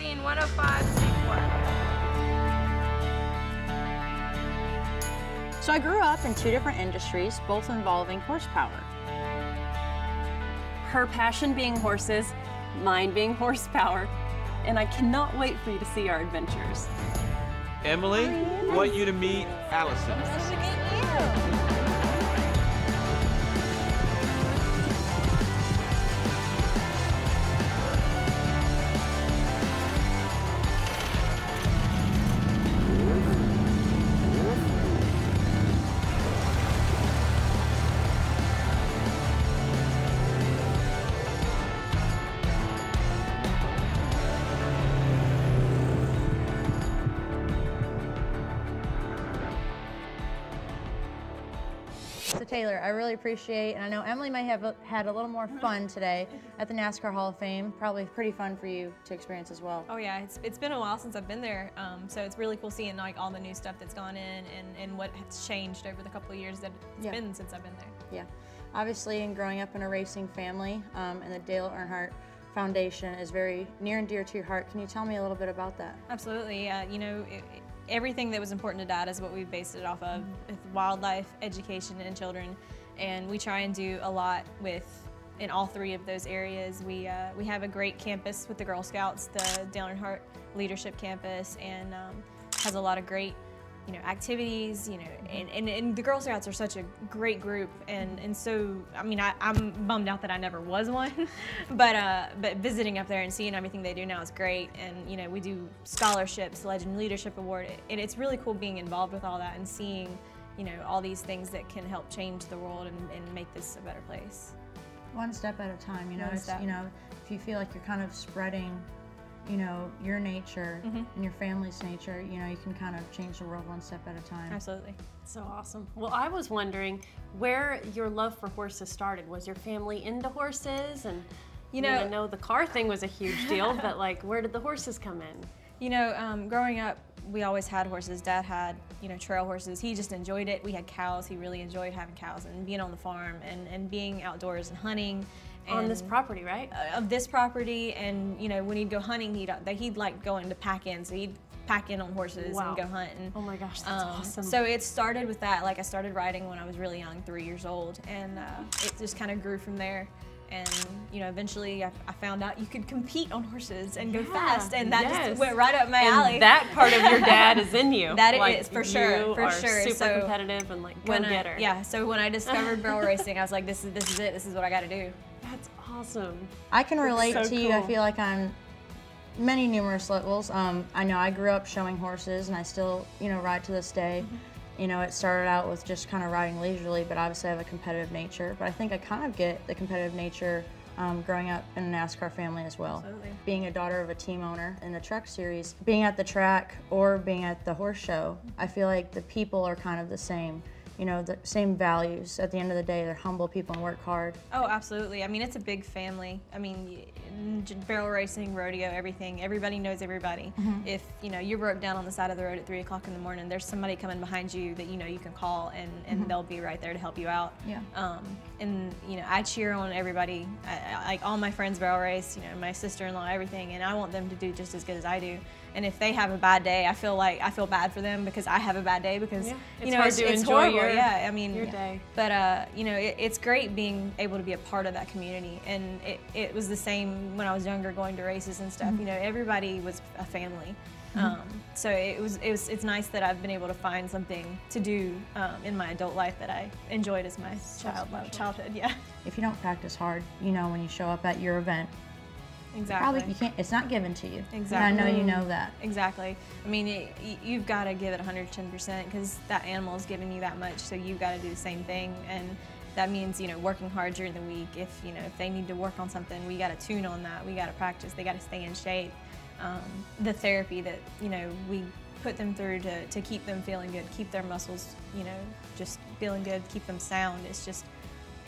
Racing 105.1. So I grew up in two different industries, both involving horsepower. Her passion being horses, mine being horsepower, and I cannot wait for you to see our adventures. Emily, I want you to meet Allison. Taylor, I really appreciate, and I know Emily may have had a little more fun today at the NASCAR Hall of Fame. Probably pretty fun for you to experience as well. Oh yeah, it's, it's been a while since I've been there, um, so it's really cool seeing like all the new stuff that's gone in and, and what has changed over the couple of years that it's Yeah. been since I've been there. Yeah, obviously, in growing up in a racing family, um, and the Dale Earnhardt Foundation is very near and dear to your heart. Can you tell me a little bit about that? Absolutely, uh, you know, it, it- everything that was important to Dad is what we've based it off of, with wildlife, education, and children, and we try and do a lot with in all three of those areas. We uh, we have a great campus with the Girl Scouts, the Dale Earnhardt Leadership Campus, and um, has a lot of great you know activities you know and, and, and the girl scouts are such a great group and and so i mean I, i'm bummed out that i never was one but uh but visiting up there and seeing everything they do now is great and you know we do scholarships legend leadership award and it's really cool being involved with all that and seeing you know all these things that can help change the world and, and make this a better place One step at a time, you know. It's, you know, if you feel like you're kind of spreading, you know, your nature Mhm. and your family's nature, you know, you can kind of change the world one step at a time. absolutely So awesome. Well, I was wondering where your love for horses started. Was your family into horses? And You know- I know the car thing was a huge deal, but like, where did the horses come in? You know, um, growing up, we always had horses. Dad had, you know, trail horses. He just enjoyed it. We had cows. He really enjoyed having cows and being on the farm and, and being outdoors and hunting. On this property, right? uh, of this property, and you know, when he'd go hunting, he'd he'd like going to pack in, so he'd pack in on horses Wow. and go hunting. Oh my gosh, that's um, awesome. So it started with that. Like I started riding when I was really young, three years old, and uh, it just kind of grew from there. And you know, eventually I, I found out you could compete on horses and go Yeah, fast, and that yes. just went right up my and alley. that part of your dad is in you. That like, is, for sure, you for are sure. Super So competitive and like go when I, getter. yeah, so when I discovered barrel racing, I was like, this is this is it. This is what I got to do. That's awesome. I can relate so to you. I feel like I'm many numerous levels. Um, I know I grew up showing horses, and I still, you know, ride to this day. Mm-hmm. You know, it started out with just kind of riding leisurely, but obviously I have a competitive nature. But I think I kind of get the competitive nature um, growing up in a NASCAR family as well. Absolutely. Being a daughter of a team owner in the truck series, being at the track or being at the horse show, I feel like the people are kind of the same. You know, the same values. At the end of the day, they're humble people and work hard. Oh, absolutely. I mean, it's a big family. I mean, y- n- j- barrel racing, rodeo, everything. Everybody knows everybody. Mm-hmm. If you know you're broke down on the side of the road at three o'clock in the morning, there's somebody coming behind you that you know you can call, and, and they'll be right there to help you out. Yeah. Um, and you know, I cheer on everybody. I, I, like all my friends barrel race. You know, my sister-in-law, everything, and I want them to do just as good as I do. And if they have a bad day, I feel like I feel bad for them because I have a bad day because Yeah, you it's know hard it's, to it's enjoy horrible. your- yeah, I mean your day. but uh, you know, it, it's great being able to be a part of that community, and it, it was the same when I was younger, going to races and stuff. You know, everybody was a family. Um, so it was, it was, it's nice that I've been able to find something to do um, in my adult life that I enjoyed as my child childhood. Yeah, if you don't practice hard, you know, when you show up at your event, exactly. probably you can't. It's not given to you. And Exactly. I know you know that. Exactly. I mean, it, you've got to give it 110% because that animal is giving you that much, so you've got to do the same thing. And that means, you know, working hard during the week. If, you know, if they need to work on something, we got to tune on that. We got to practice. They got to stay in shape. Um, the therapy that, you know, we put them through to, to keep them feeling good, keep their muscles, you know, just feeling good, keep them sound. It's just,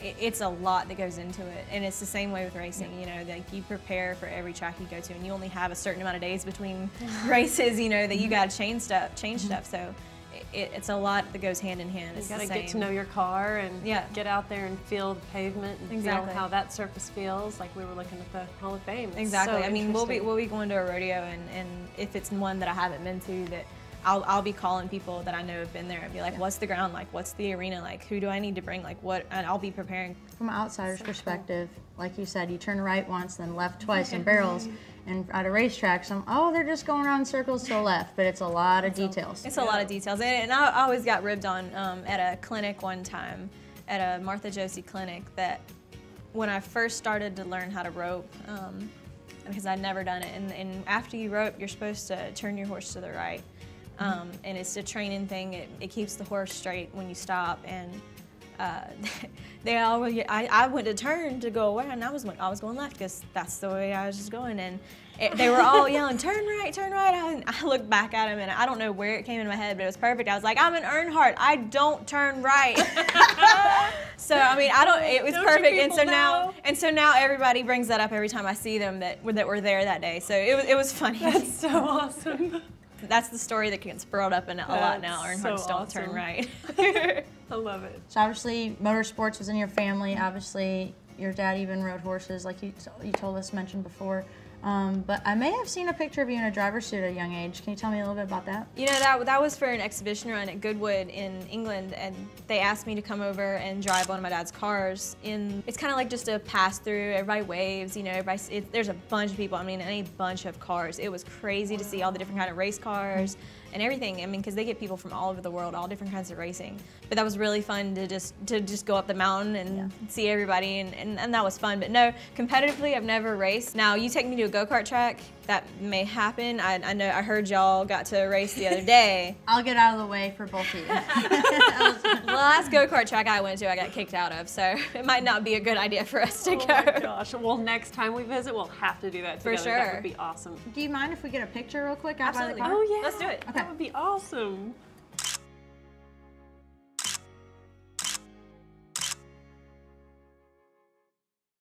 it's a lot that goes into it and it's the same way with racing you know like you prepare for every track you go to and you only have a certain amount of days between races you know that you mm-hmm. got to change stuff change mm-hmm. stuff so it, it's a lot that goes hand in hand. You got to the get to know your car and Yeah. get out there and feel the pavement and Exactly. feel how that surface feels. Like we were looking at the Hall of Fame. It's Exactly. so I mean, we'll be we'll be going to a rodeo, and, and if it's one that I haven't been to, that I'll I'll be calling people that I know have been there and be like, what's the ground like? What's the arena like? Who do I need to bring? Like what? And I'll be preparing. From an outsider's perspective, like you said, you turn right once, then left twice in barrels. And at a racetrack, some oh they're just going around in circles to the left, but it's a lot of details. It's a lot of details, and, and I, I always got ribbed on um, at a clinic one time, at a Martha Josey clinic, that when I first started to learn how to rope, um, because I'd never done it, and, and after you rope, you're supposed to turn your horse to the right, um, and it's a training thing. It, it keeps the horse straight when you stop, and uh, they all I, I went to turn to go away, and I was I was going left because that's the way I was just going, and it, they were all yelling, "Turn right, turn right!" I, I looked back at him, and I don't know where it came in my head, but it was perfect. I was like, "I'm an Earnhardt. I don't turn right." so I mean, I don't. It was Don't perfect, and so people now, and so now everybody brings that up every time I see them that that were there that day. So it was it was funny. That's so awesome. That's the story that gets spurled up in a lot now. That's Earnhardts so don't turn right. I love it. So obviously, motorsports was in your family. Obviously, your dad even rode horses, like you you told us mentioned before. Um, but I may have seen a picture of you in a driver's suit at a young age. Can you tell me a little bit about that? You know, that, that was for an exhibition run at Goodwood in England, and they asked me to come over and drive one of my dad's cars. In It's kind of like just a pass through, everybody waves, you know, everybody, it, there's a bunch of people, I mean, a bunch of cars. It was crazy to see all the different kind of race cars and everything. I mean, because they get people from all over the world, all different kinds of racing. But that was really fun to just to just go up the mountain and see everybody, and, and, and that was fun. But no, competitively, I've never raced. Now, you take me to a go-kart track, that may happen. I, I know, I heard y'all got to race the other day. I'll get out of the way for both of you. the last go-kart track I went to, I got kicked out of, so it might not be a good idea for us to Oh go. my gosh. Well, next time we visit, we'll have to do that together. For together. That would be awesome. Do you mind if we get a picture real quick out by the Absolutely. car? Oh yeah. Let's do it. Okay. That would be awesome.